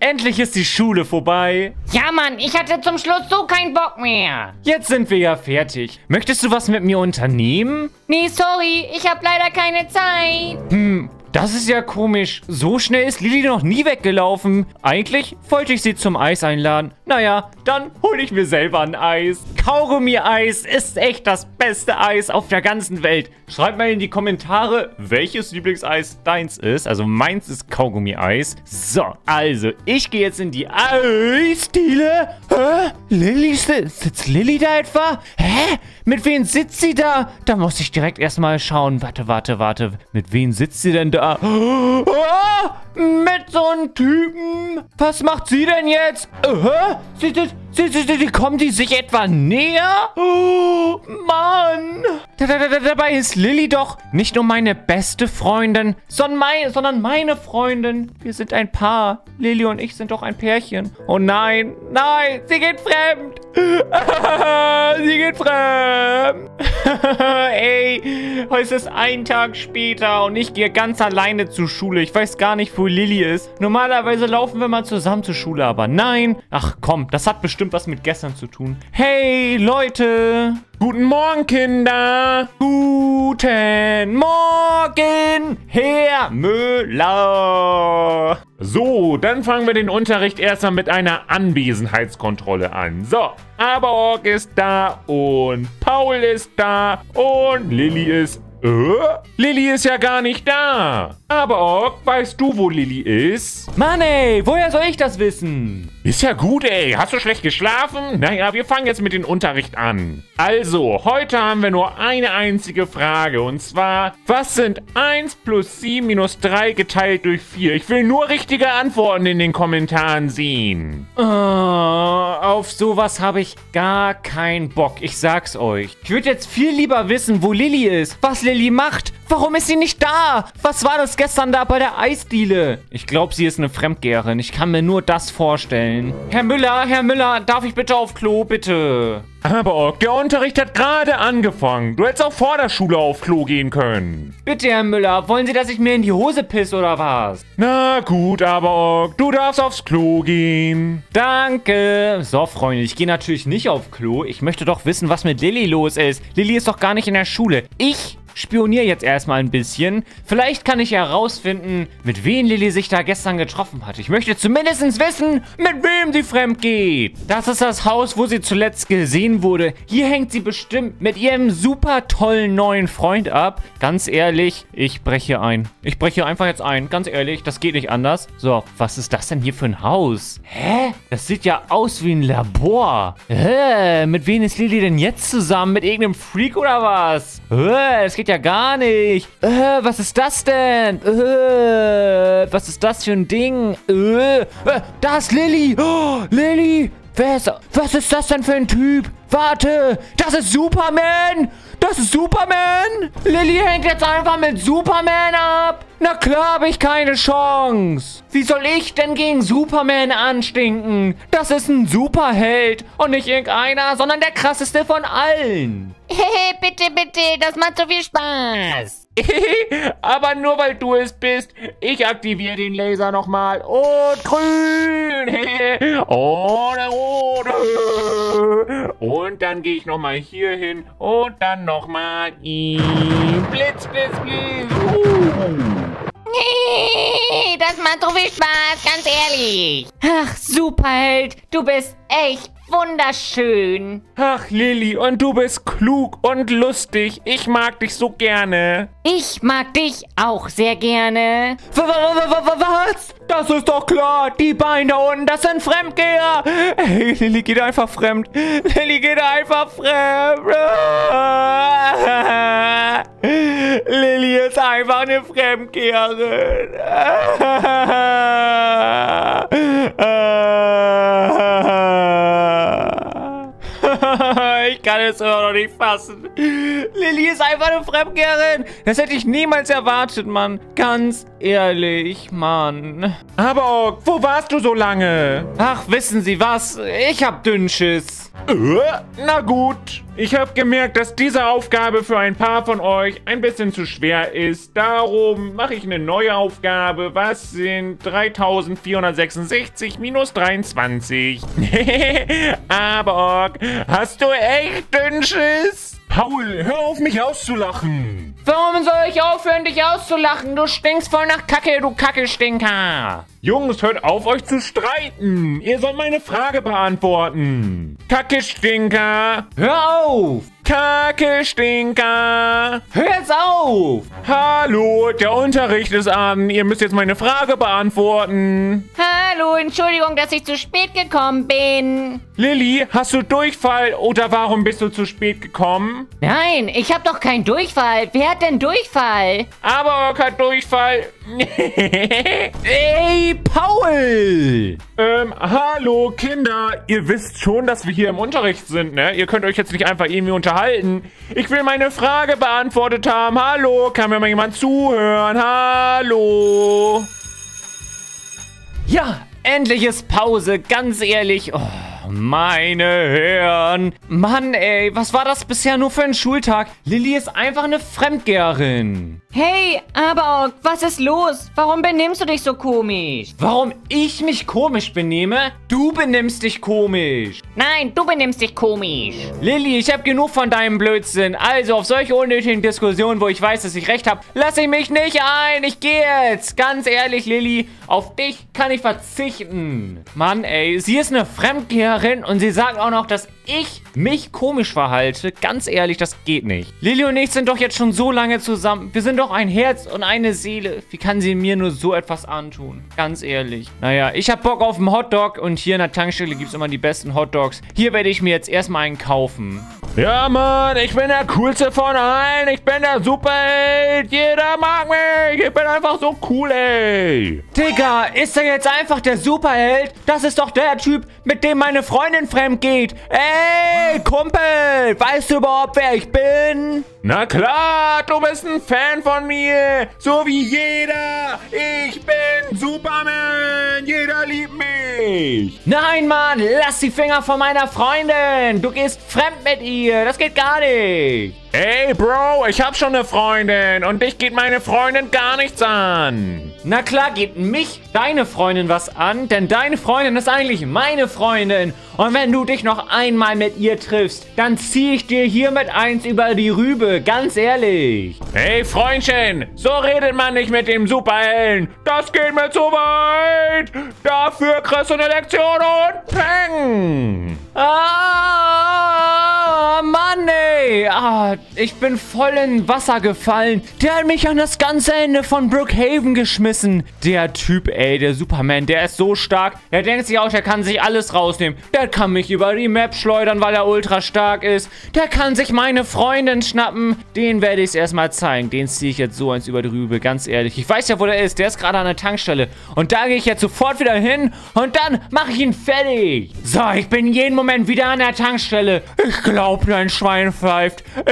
Endlich ist die Schule vorbei. Ja, Mann, ich hatte zum Schluss so keinen Bock mehr. Jetzt sind wir ja fertig. Möchtest du was mit mir unternehmen? Nee, sorry, ich habe leider keine Zeit. Hm, das ist ja komisch. So schnell ist Lili noch nie weggelaufen. Eigentlich wollte ich sie zum Eis einladen. Naja, dann hole ich mir selber ein Eis. Kaugummi-Eis ist echt das beste Eis auf der ganzen Welt. Schreib mal in die Kommentare, welches Lieblingseis deins ist. Also meins ist Kaugummi-Eis. So, also, ich gehe jetzt in die Eisdiele. Hä? Lilly, sitzt Lilly da etwa? Hä? Mit wem sitzt sie da? Da muss ich direkt erstmal schauen. Warte, warte, warte. Mit wem sitzt sie denn da? Oh, mit so einem Typen. Was macht sie denn jetzt? Uh, sie, sie, sie, sie, sie, kommen die sich etwa näher? Oh, Mann. Da, da, da, dabei ist Lilly doch nicht nur meine beste Freundin, sondern meine, sondern meine Freundin. Wir sind ein Paar. Lilly und ich sind doch ein Pärchen. Oh nein, nein, sie geht fremd. sie geht fremd. Ey, heute ist ein Tag später und ich gehe ganz alleine zur Schule. Ich weiß gar nicht, wo Lilly ist. Normalerweise laufen wir mal zusammen zur Schule, aber nein. Ach komm, das hat bestimmt was mit gestern zu tun. Hey, Leute. Guten Morgen, Kinder. Guten Morgen, Herr Müller. So, dann fangen wir den Unterricht erstmal mit einer Anwesenheitskontrolle an. So, Aberorg ist da und Paul ist da und Lilly ist äh? Lilly ist ja gar nicht da. Aber Ork, weißt du, wo Lilly ist? Mann ey, woher soll ich das wissen? Ist ja gut, ey. Hast du schlecht geschlafen? Naja, wir fangen jetzt mit dem Unterricht an. Also, heute haben wir nur eine einzige Frage. Und zwar, was sind 1 plus 7 minus 3 geteilt durch 4? Ich will nur richtige Antworten in den Kommentaren sehen. Oh, auf sowas habe ich gar keinen Bock. Ich sag's euch. Ich würde jetzt viel lieber wissen, wo Lilly ist. Was Lilly macht. Warum ist sie nicht da? Was war das gestern da bei der Eisdiele? Ich glaube, sie ist eine Fremdgeherin. Ich kann mir nur das vorstellen. Herr Müller, Herr Müller, darf ich bitte auf Klo, bitte? Aber der Unterricht hat gerade angefangen. Du hättest auch vor der Schule auf Klo gehen können. Bitte, Herr Müller, wollen Sie, dass ich mir in die Hose pisse oder was? Na gut, aber du darfst aufs Klo gehen. Danke. So, Freunde, ich gehe natürlich nicht auf Klo. Ich möchte doch wissen, was mit Lilly los ist. Lilly ist doch gar nicht in der Schule. Ich spioniere jetzt erstmal ein bisschen. Vielleicht kann ich herausfinden, mit wem Lilly sich da gestern getroffen hat. Ich möchte zumindest wissen, mit wem sie fremd geht. Das ist das Haus, wo sie zuletzt gesehen wurde. Hier hängt sie bestimmt mit ihrem super tollen neuen Freund ab. Ganz ehrlich, ich breche ein. Ich breche einfach jetzt ein. Ganz ehrlich, das geht nicht anders. So, was ist das denn hier für ein Haus? Hä? Das sieht ja aus wie ein Labor. Hä? Mit wem ist Lilly denn jetzt zusammen? Mit irgendeinem Freak oder was? Hä? Das geht ja gar nicht. Äh, was ist das denn? Äh, was ist das für ein Ding? Äh, äh da ist Lilly. Oh, Lilly. Wer ist, was ist das denn für ein Typ? Warte, das ist Superman. Das ist Superman. Lilly hängt jetzt einfach mit Superman ab. Na klar habe ich keine Chance. Wie soll ich denn gegen Superman anstinken? Das ist ein Superheld. Und nicht irgendeiner, sondern der krasseste von allen. Hehe, bitte, bitte, das macht so viel Spaß. Aber nur weil du es bist. Ich aktiviere den Laser nochmal. Und grün. Und rot. Und dann gehe ich nochmal hier hin. Und dann nochmal. Blitz, Blitz, Blitz. Uh. Das macht so viel Spaß, ganz ehrlich. Ach, Superheld, du bist echt wunderschön. Ach, Lilly, und du bist klug und lustig. Ich mag dich so gerne. Ich mag dich auch sehr gerne. Was? Das ist doch klar. Die Beine da unten, das sind Fremdgeher. Hey, Lilly geht einfach fremd. Lilly geht einfach fremd. Lilly ist einfach eine Fremdgeherin. ich kann es immer noch nicht fassen. Lilly ist einfach eine Fremdgeherin. Das hätte ich niemals erwartet, Mann. Ganz ehrlich, Mann. Aber wo warst du so lange? Ach, wissen Sie was? Ich hab Dünnschiss. Äh, na gut. Ich habe gemerkt, dass diese Aufgabe für ein paar von euch ein bisschen zu schwer ist. Darum mache ich eine neue Aufgabe. Was sind 3466 minus 23? Aber hast du echt Dünnschiss? Paul, hör auf mich auszulachen. Warum soll ich aufhören, dich auszulachen? Du stinkst voll nach Kacke, du Kackestinker. Jungs, hört auf, euch zu streiten. Ihr sollt meine Frage beantworten. Kackestinker. Hör auf! Kackestinker. Hör jetzt auf! Hallo, der Unterricht ist an. Ihr müsst jetzt meine Frage beantworten. Hallo, Entschuldigung, dass ich zu spät gekommen bin. Lilly, hast du Durchfall oder warum bist du zu spät gekommen? Nein, ich hab doch keinen Durchfall. Wer hat denn Durchfall? Aber hat Durchfall. Ey, Paul! ähm, hallo Kinder. Ihr wisst schon, dass wir hier im Unterricht sind, ne? Ihr könnt euch jetzt nicht einfach irgendwie unterhalten. Ich will meine Frage beantwortet haben. Hallo, kann mir mal jemand zuhören? Hallo. Ja, endlich ist Pause, ganz ehrlich. Oh, meine Herren. Mann, ey, was war das bisher nur für ein Schultag? Lilly ist einfach eine Fremdgeherin. Hey, Aberok, was ist los? Warum benimmst du dich so komisch? Warum ich mich komisch benehme? Du benimmst dich komisch. Nein, du benimmst dich komisch. Lilly, ich habe genug von deinem Blödsinn. Also auf solche unnötigen Diskussionen, wo ich weiß, dass ich recht habe, lasse ich mich nicht ein. Ich gehe jetzt. Ganz ehrlich, Lilly, auf dich kann ich verzichten. Mann, ey, sie ist eine Fremdgeherin und sie sagt auch noch, dass ich mich komisch verhalte. Ganz ehrlich, das geht nicht. Lilly und ich sind doch jetzt schon so lange zusammen. Wir sind doch ein Herz und eine Seele. Wie kann sie mir nur so etwas antun? Ganz ehrlich. Naja, ich hab Bock auf einen Hotdog und hier in der Tankstelle gibt's immer die besten Hotdogs. Hier werde ich mir jetzt erstmal einen kaufen. Ja, Mann, ich bin der coolste von allen. Ich bin der Superheld. Jeder mag mich. Ich bin einfach so cool, ey. Digga, ist er jetzt einfach der Superheld? Das ist doch der Typ, mit dem meine Freundin fremd geht. Ey, Kumpel, weißt du überhaupt, wer ich bin? Na klar, du bist ein Fan von mir. So wie jeder. Ich bin Superman. Jeder liebt mich. Nein, Mann, lass die Finger von meiner Freundin. Du gehst fremd mit ihr. Das geht gar nicht. Ey, Bro, ich hab schon eine Freundin und dich geht meine Freundin gar nichts an. Na klar geht mich, deine Freundin, was an, denn deine Freundin ist eigentlich meine Freundin. Und wenn du dich noch einmal mit ihr triffst, dann zieh ich dir hiermit eins über die Rübe, ganz ehrlich. Hey, Freundchen, so redet man nicht mit dem Superhelden. Das geht mir zu weit. Dafür kriegst du eine Lektion und peng. Ah, ey. Ah, ich bin voll in Wasser gefallen. Der hat mich an das ganze Ende von Brookhaven geschmissen. Der Typ, ey, der Superman, der ist so stark. Der denkt sich auch, der kann sich alles rausnehmen. Der kann mich über die Map schleudern, weil er ultra stark ist. Der kann sich meine Freundin schnappen. Den werde ich es erstmal zeigen. Den ziehe ich jetzt so eins über die Rübe, ganz ehrlich. Ich weiß ja, wo der ist. Der ist gerade an der Tankstelle. Und da gehe ich jetzt sofort wieder hin und dann mache ich ihn fertig. So, ich bin jeden Moment wieder an der Tankstelle. Ich glaube, dein Schwein.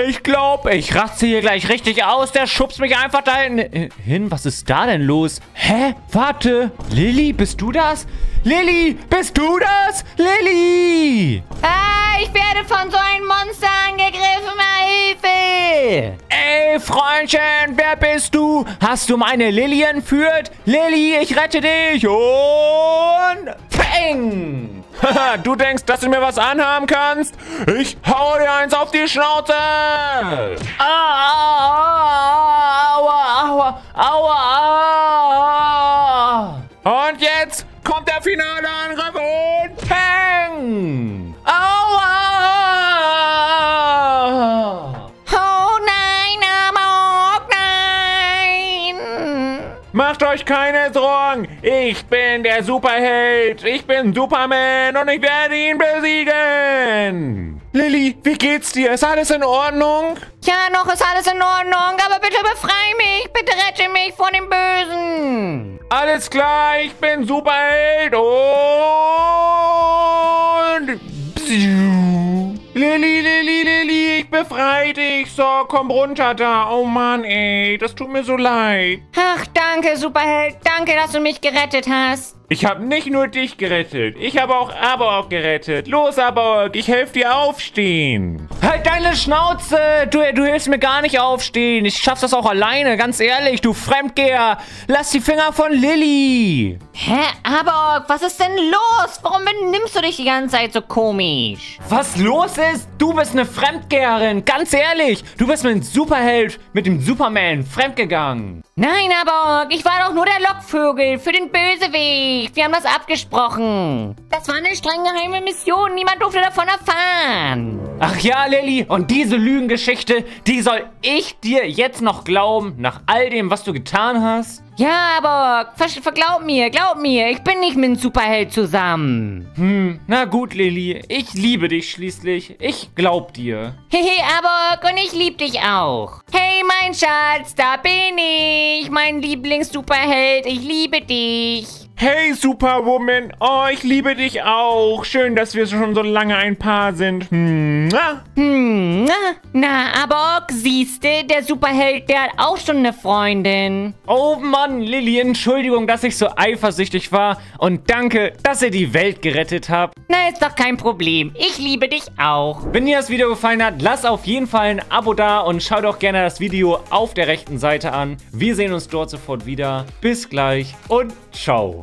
Ich glaube, ich raste hier gleich richtig aus. Der schubst mich einfach da hin. Was ist da denn los? Hä? Warte. Lilly, bist du das? Lilly, bist du das? Lilly! Ah, ich werde von so einem Monster angegriffen. Hilfe! Ey, Freundchen, wer bist du? Hast du meine Lilly entführt? Lilly, ich rette dich und... Peng! Haha, du denkst, dass du mir was anhaben kannst? Ich hau dir eins auf die Schnauze. Aua, aua, aua, aua. Und jetzt kommt der finale Angriff und Macht euch keine Sorgen. Ich bin der Superheld. Ich bin Superman und ich werde ihn besiegen. Lilly, wie geht's dir? Ist alles in Ordnung? Ja, noch ist alles in Ordnung, aber bitte befrei mich. Bitte rette mich vor dem Bösen. Alles klar, ich bin Superheld und... Lilly, Lilly, Lilly, ich befreie befrei dich. So, komm runter da. Oh Mann, ey, das tut mir so leid. Ach, danke, Superheld. Danke, dass du mich gerettet hast. Ich habe nicht nur dich gerettet, ich habe auch Aborg gerettet. Los, Aborg, ich helfe dir aufstehen. Halt deine Schnauze! Du, du hilfst mir gar nicht aufstehen. Ich schaff das auch alleine, ganz ehrlich, du Fremdgeher. Lass die Finger von Lilly. Hä, aber was ist denn los? Warum benimmst du dich die ganze Zeit so komisch? Was los ist? Du bist eine Fremdgeherin, ganz ehrlich. Du bist mit dem Superheld, mit dem Superman fremdgegangen. Nein, aber ich war doch nur der Lockvögel für den Bösewicht. Wir haben das abgesprochen. Das war eine streng geheime Mission. Niemand durfte davon erfahren. Ach ja, Lilly, und diese Lügengeschichte, die soll ich dir jetzt noch glauben, nach all dem, was du getan hast? Ja, aber ver verglaub mir, glaub mir, ich bin nicht mit einem Superheld zusammen. Hm, na gut, Lilly, ich liebe dich schließlich. Ich glaub dir. Hehe, aber und ich lieb dich auch. Hey, mein Schatz, da bin ich, mein Lieblings-Superheld, ich liebe dich. Hey, Superwoman, oh, ich liebe dich auch. Schön, dass wir schon so lange ein Paar sind. Hm. Hm, na, na, aber siehste, der Superheld, der hat auch schon eine Freundin. Oh Mann, Lilly, Entschuldigung, dass ich so eifersüchtig war. Und danke, dass ihr die Welt gerettet habt. Na, ist doch kein Problem. Ich liebe dich auch. Wenn dir das Video gefallen hat, lass auf jeden Fall ein Abo da und schau doch gerne das Video auf der rechten Seite an. Wir sehen uns dort sofort wieder. Bis gleich und ciao.